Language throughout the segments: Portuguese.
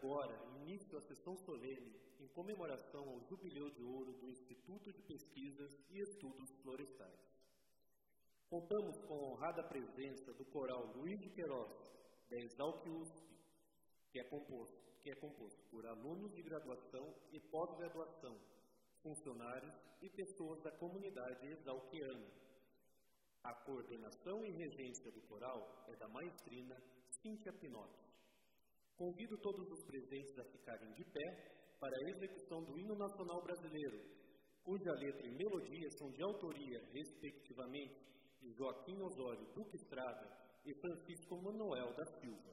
agora início à sessão solene em comemoração ao Jubileu de Ouro do Instituto de Pesquisas e Estudos Florestais. Contamos com a honrada presença do coral Luiz de Queiroz, da Exalc USP, que é composto, que é composto por alunos de graduação e pós-graduação, funcionários e pessoas da comunidade exalquiana. A coordenação e regência do coral é da maestrina Cíntia Pinotti. Convido todos os presentes a ficarem de pé para a execução do hino nacional brasileiro, cuja letra e melodia são de autoria, respectivamente, de Joaquim Osório Duque Estrada e Francisco Manuel da Silva.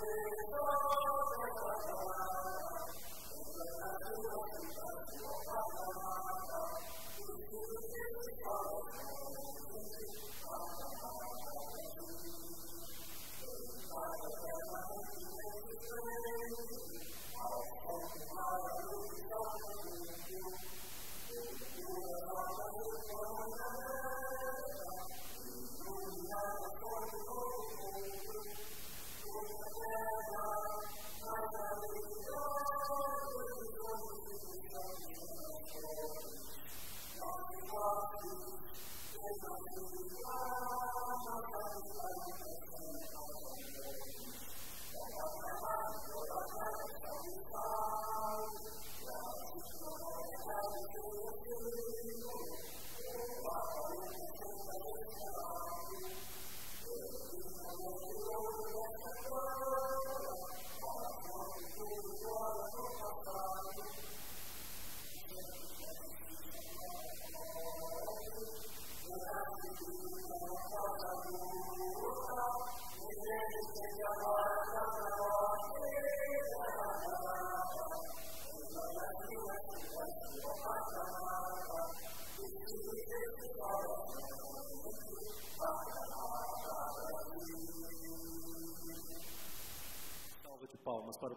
Thank you.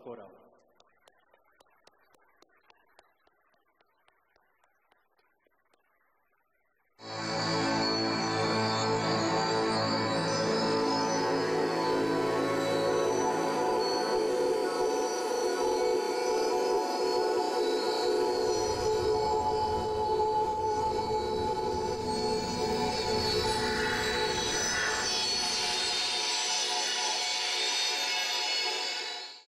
corazón.